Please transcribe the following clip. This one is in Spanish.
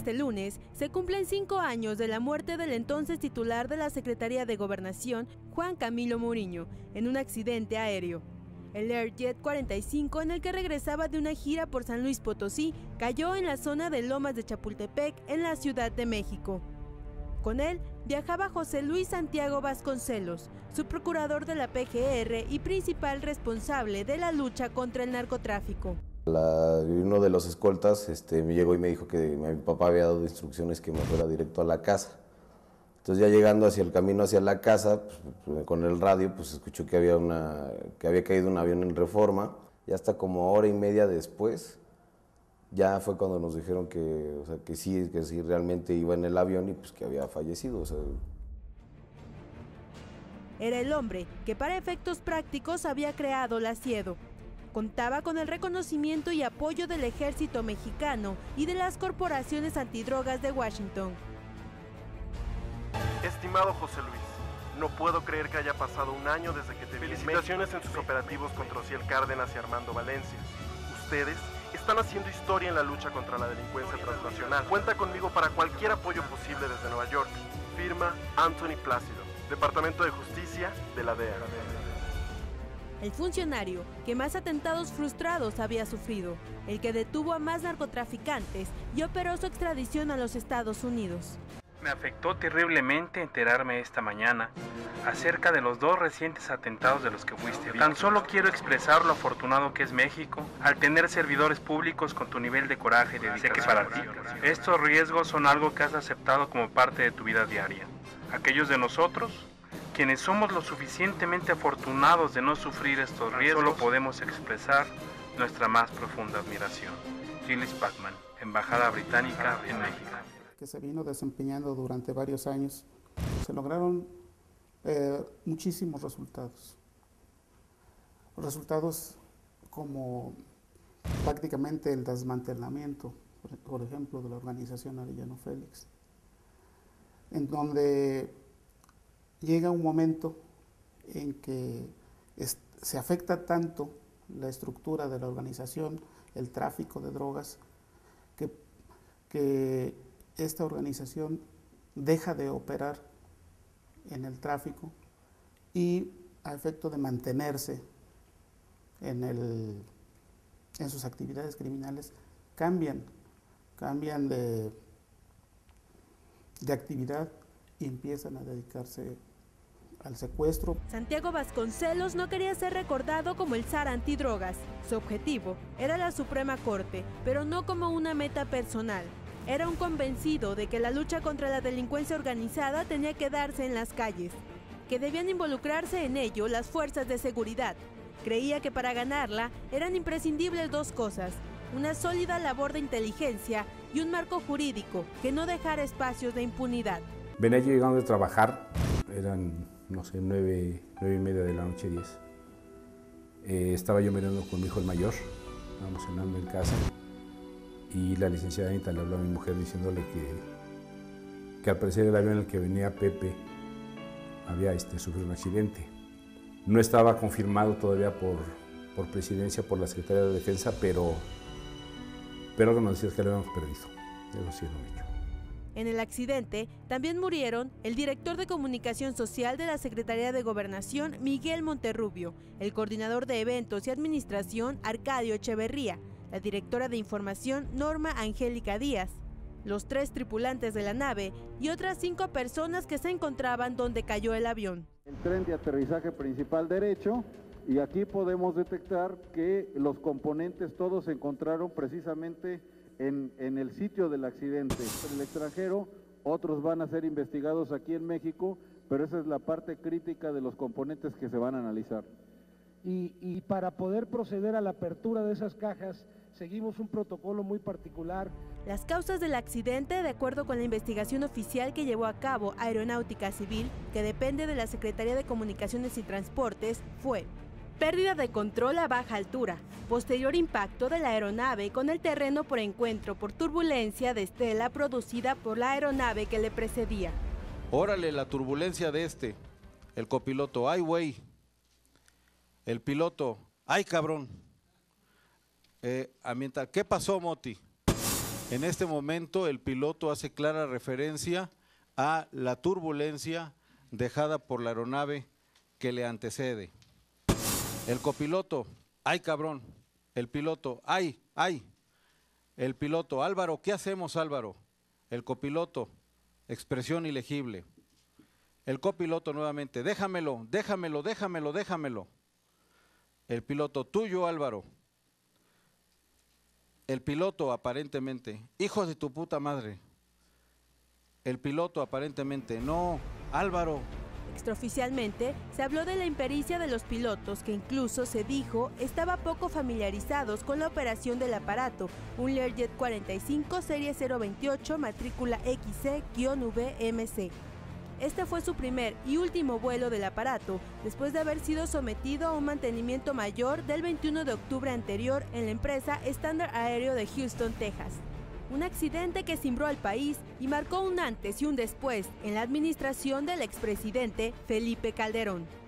Este lunes se cumplen cinco años de la muerte del entonces titular de la Secretaría de Gobernación, Juan Camilo Mourinho, en un accidente aéreo. El Airjet 45, en el que regresaba de una gira por San Luis Potosí, cayó en la zona de Lomas de Chapultepec, en la Ciudad de México. Con él viajaba José Luis Santiago Vasconcelos, su procurador de la PGR y principal responsable de la lucha contra el narcotráfico. Uno de los escoltas este, me llegó y me dijo que mi papá había dado instrucciones que me fuera directo a la casa. Entonces ya llegando hacia el camino hacia la casa, pues, con el radio, pues escuchó que había, una, que había caído un avión en reforma. Y hasta como hora y media después, ya fue cuando nos dijeron que, o que sí, que sí realmente iba en el avión y pues que había fallecido. Era el hombre que para efectos prácticos había creado la CIEDO. Contaba con el reconocimiento y apoyo del ejército mexicano y de las corporaciones antidrogas de Washington. Estimado José Luis, no puedo creer que haya pasado un año desde que te vi Felicitaciones en sus operativos contra Ociel Cárdenas y Armando Valencia. Ustedes están haciendo historia en la lucha contra la delincuencia transnacional. Cuenta conmigo para cualquier apoyo posible desde Nueva York. Firma Anthony Plácido, Departamento de Justicia de la DEA. El funcionario que más atentados frustrados había sufrido, el que detuvo a más narcotraficantes y operó su extradición a los Estados Unidos. Me afectó terriblemente enterarme esta mañana acerca de los dos recientes atentados de los que fuiste Tan solo quiero expresar lo afortunado que es México al tener servidores públicos con tu nivel de coraje y dedicación. Sé que para ti estos riesgos son algo que has aceptado como parte de tu vida diaria. Aquellos de nosotros quienes somos lo suficientemente afortunados de no sufrir estos riesgos, solo podemos expresar nuestra más profunda admiración. Phyllis Pacman, Embajada Británica en México que se vino desempeñando durante varios años, se lograron eh, muchísimos resultados. Resultados como prácticamente el desmantelamiento, por ejemplo, de la organización Arellano Félix, en donde llega un momento en que se afecta tanto la estructura de la organización, el tráfico de drogas, que, esta organización deja de operar en el tráfico y a efecto de mantenerse en sus actividades criminales, cambian, cambian de, de actividad y empiezan a dedicarse al secuestro. Santiago Vasconcelos no quería ser recordado como el zar antidrogas. Su objetivo era la Suprema Corte, pero no como una meta personal. Era un convencido de que la lucha contra la delincuencia organizada tenía que darse en las calles, que debían involucrarse en ello las fuerzas de seguridad. Creía que para ganarla eran imprescindibles dos cosas, una sólida labor de inteligencia y un marco jurídico que no dejara espacios de impunidad. Venía llegando de trabajar, eran, no sé, nueve, nueve y media de la noche, diez. Eh, estaba yo mirando con mi hijo el mayor, estábamos cenando en casa y la licenciada Anita le habló a mi mujer diciéndole que, que al parecer el avión en el que venía Pepe había este, sufrido un accidente. No estaba confirmado todavía por, por presidencia, por la Secretaría de Defensa, pero, pero que nos decía que lo habíamos perdido. Eso sí lo hecho. En el accidente también murieron el director de comunicación social de la Secretaría de Gobernación, Miguel Monterrubio, el coordinador de eventos y administración, Arcadio Echeverría, la directora de información Norma Angélica Díaz, los tres tripulantes de la nave y otras cinco personas que se encontraban donde cayó el avión. El tren de aterrizaje principal derecho y aquí podemos detectar que los componentes todos se encontraron precisamente en, en el sitio del accidente. En el extranjero, otros van a ser investigados aquí en México, pero esa es la parte crítica de los componentes que se van a analizar. Y, y para poder proceder a la apertura de esas cajas, seguimos un protocolo muy particular. Las causas del accidente, de acuerdo con la investigación oficial que llevó a cabo Aeronáutica Civil, que depende de la Secretaría de Comunicaciones y Transportes, fue pérdida de control a baja altura, posterior impacto de la aeronave con el terreno por encuentro por turbulencia de estela producida por la aeronave que le precedía. Órale, la turbulencia de este. El copiloto, ay güey. El piloto, ay cabrón. Eh. ¿Qué pasó, Moti? En este momento el piloto hace clara referencia a la turbulencia dejada por la aeronave que le antecede. El copiloto, ay cabrón, el piloto, ay, ay. El piloto, Álvaro, ¿qué hacemos Álvaro? El copiloto, expresión ilegible. El copiloto nuevamente, déjamelo, déjamelo, déjamelo, déjamelo. El piloto, tuyo Álvaro. El piloto aparentemente, hijo de tu puta madre. El piloto aparentemente, no, Álvaro. Extraoficialmente, se habló de la impericia de los pilotos que incluso se dijo estaba poco familiarizados con la operación del aparato, un Learjet 45 serie 028 matrícula XC-VMC. Este fue su primer y último vuelo del aparato, después de haber sido sometido a un mantenimiento mayor del 21 de octubre anterior en la empresa Standard Aéreo de Houston, Texas. Un accidente que cimbró al país y marcó un antes y un después en la administración del expresidente Felipe Calderón.